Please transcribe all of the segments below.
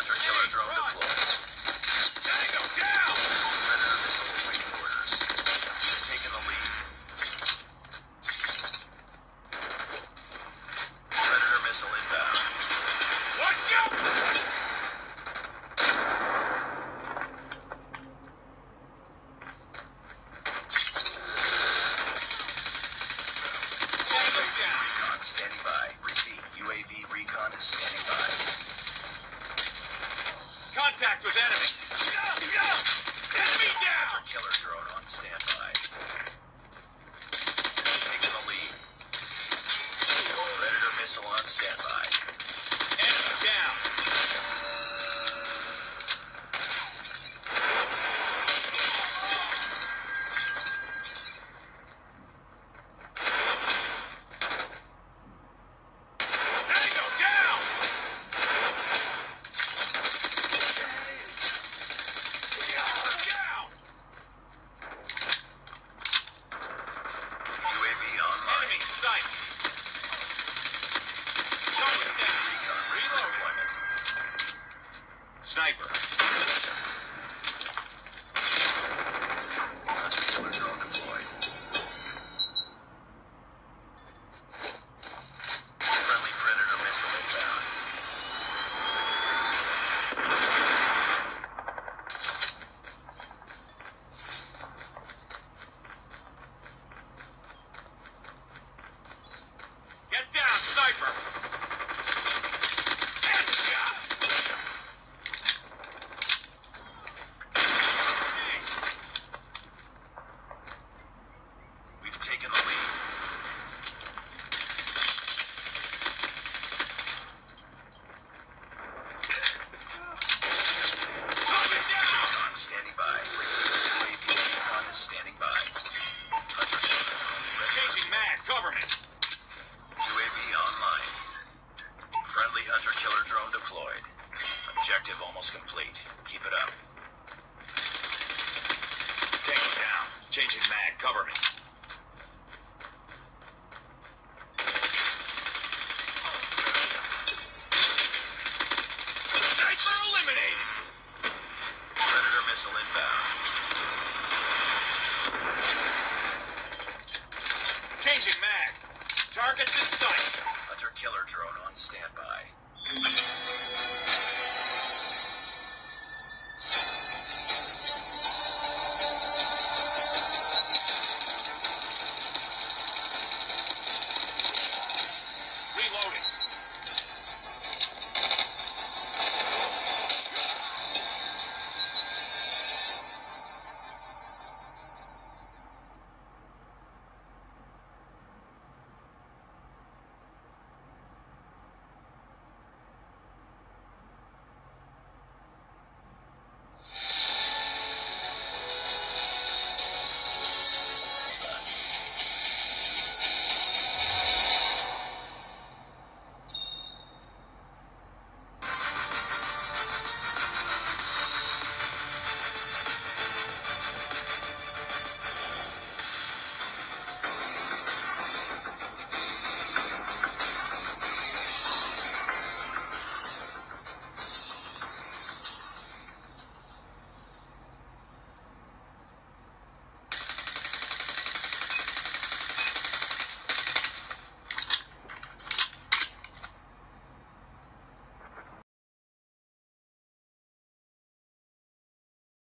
Hunter killer drone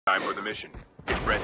Time for the mission. Get ready.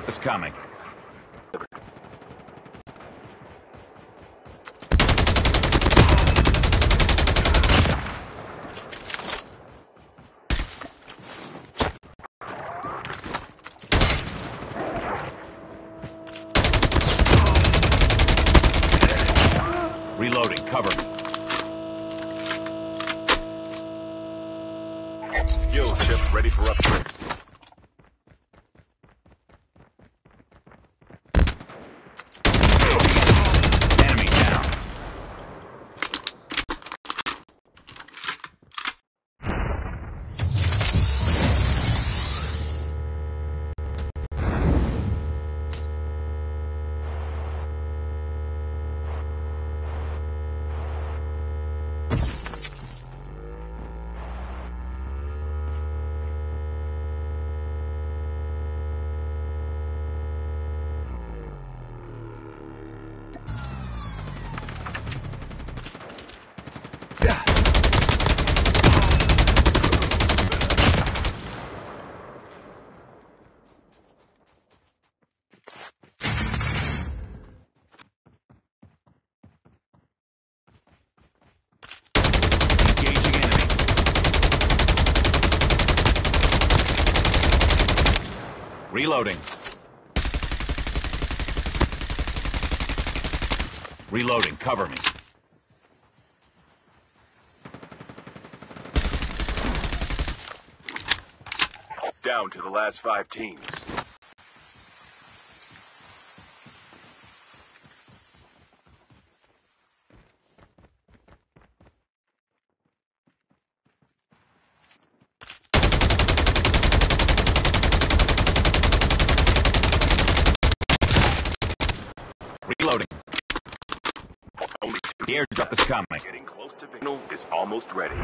Airdrop is coming. Reloading, cover. Skill chip ready for upgrade. Reloading. Reloading, cover me. Down to the last five teams. Reloading. Only The airdrop is coming. getting close to signal is almost ready.